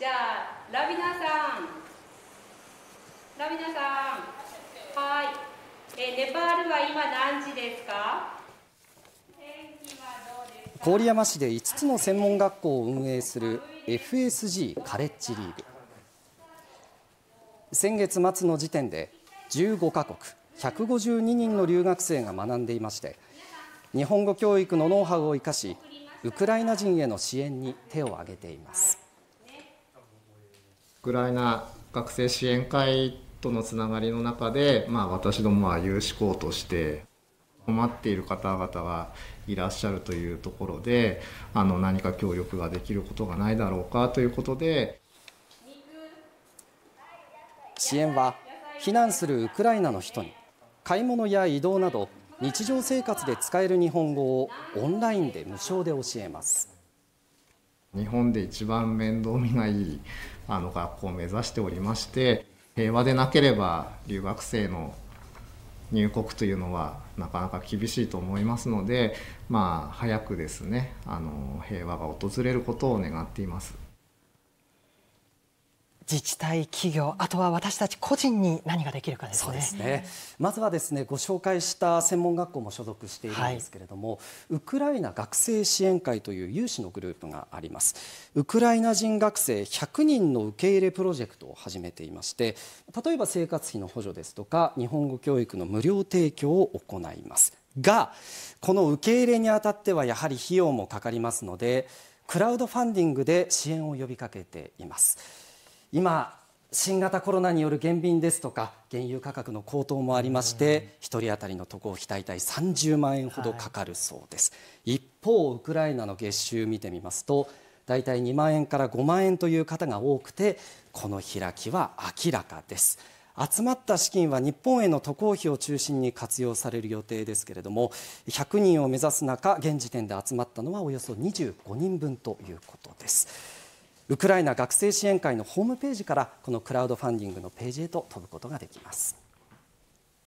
じゃあラビナさん。ラビナさん。はい。えネパールは今何時ですか？郡山市で5つの専門学校を運営する FSG カレッジリーグ。先月末の時点で15カ国152人の留学生が学んでいまして日本語教育のノウハウを生かしウクライナ人への支援に手を挙げています。ウクライナ学生支援会とのつながりの中で、まあ、私どもは有志校として困っている方々がいらっしゃるというところであの何か協力ができることがないだろうかということで。支援は避難するウクライナの人に買い物や移動など日常生活で使える日本語をオンラインで無償で教えます。日本で一番面倒見がいいあの学校を目指しておりまして平和でなければ留学生の入国というのはなかなか厳しいと思いますので、まあ、早くですねあの平和が訪れることを願っています。自治体、企業、あとは私たち個人に何ができるかですね。そうですね。まずはですねご紹介した専門学校も所属しているんですけれども、はい、ウクライナ学生支援会という有志のグループがあります。ウクライナ人学生100人の受け入れプロジェクトを始めていまして例えば生活費の補助ですとか日本語教育の無料提供を行います。がこの受け入れにあたってはやはり費用もかかりますのでクラウドファンディングで支援を呼びかけています。今新型コロナによる減便ですとか原油価格の高騰もありまして1人当たりの渡航費大体30万円ほどかかるそうです、はい、一方ウクライナの月収見てみますと大体2万円から5万円という方が多くてこの開きは明らかです。集まった資金は日本への渡航費を中心に活用される予定ですけれども100人を目指す中現時点で集まったのはおよそ25人分ということですウクライナ学生支援会のホームページからこのクラウドファンディングのページへと飛ぶことができます。